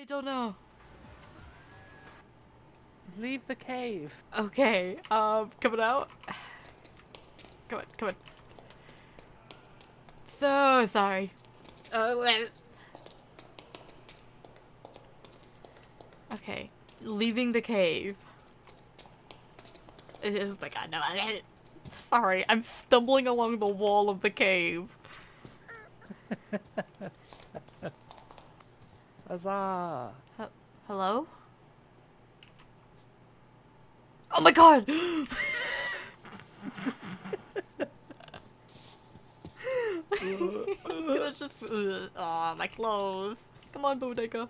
I don't know. Leave the cave. Okay, um, coming out. Come on, come on. So sorry. Oh, okay, leaving the cave. Oh my god, no. Sorry, I'm stumbling along the wall of the cave. Huzzah! H hello? Oh my god! Gonna just oh my clothes. Come on, Bodega.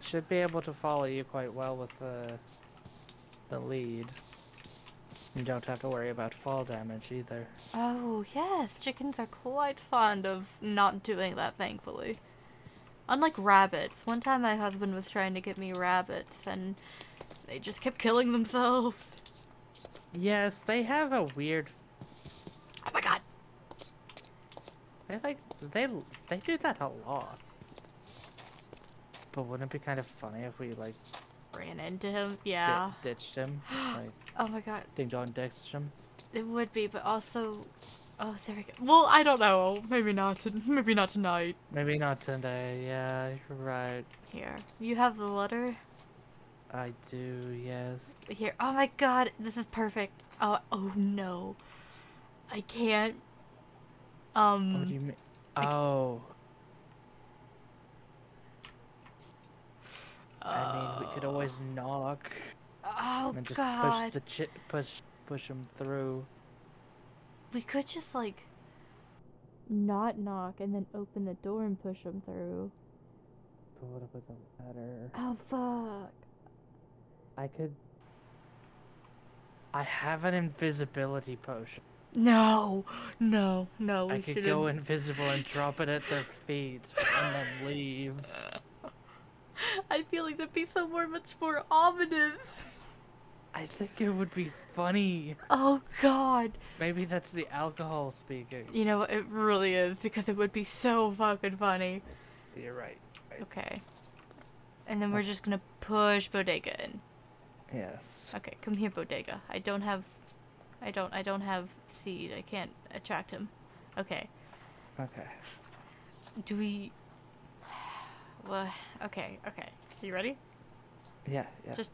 Should be able to follow you quite well with the the lead. You don't have to worry about fall damage either. Oh yes, chickens are quite fond of not doing that, thankfully. Unlike rabbits. One time my husband was trying to get me rabbits and they just kept killing themselves. Yes, they have a weird. Oh my god. They like they they do that a lot. But wouldn't it be kind of funny if we like Ran into him. Yeah. ditched him, like Oh my god. ding dong ditched him? It would be, but also Oh, there we go. Well, I don't know. Maybe not. Maybe not tonight. Maybe not today. Yeah, you're right. Here, you have the letter. I do. Yes. Here. Oh my god, this is perfect. Oh, oh no. I can't. Um. what do you mean? Oh. I mean, we could always knock Oh and then just god. push the chi- push push him through. We could just like not knock and then open the door and push them through. But what about the ladder? Oh fuck. I could. I have an invisibility potion. No, no, no. We I could shouldn't. go invisible and drop it at their feet and then leave. I feel like that'd be so more, much more ominous. I think it would be funny. Oh god. Maybe that's the alcohol speaking. You know, it really is because it would be so fucking funny. You're right. Okay. And then we're just gonna push Bodega in. Yes. Okay, come here, Bodega. I don't have, I don't, I don't have seed. I can't attract him. Okay. Okay. Do we? Well, okay, okay. You ready? Yeah. Yeah. Just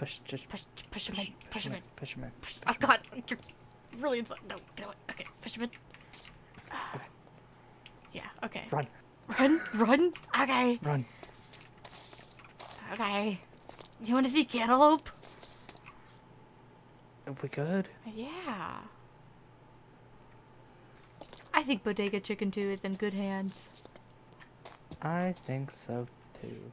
push. Just push, push him in, push him in. Push him in. Push, oh. God, you're really. No, get away. Okay, push him in. Yeah. Okay. Run. Run, run. Okay, Run. okay. You want to see cantaloupe? We good. Yeah. I think Bodega Chicken 2 is in good hands. I think so too.